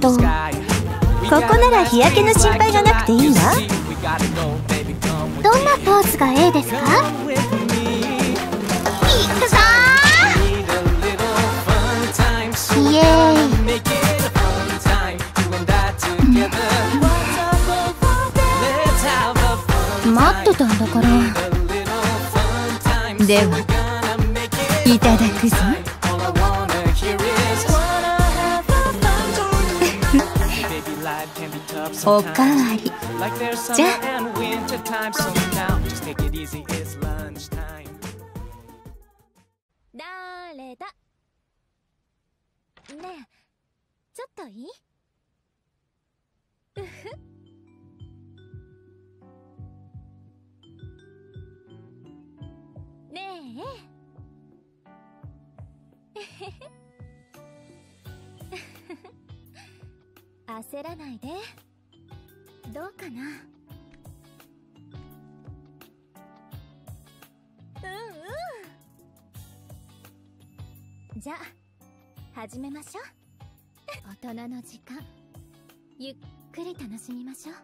とここなら日焼けの心配がなくていいわ。どんなポーズが A ですか？いくぞイエーイ。待ってたんだから。ではいただくぞ。おかわり。じゃだれだねえ。ちょっといい？ねええへへ焦らないで。どうかな？うんう。んじゃあ始めましょう。大人の時間。ゆっくり楽しみましょう。